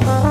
Bye.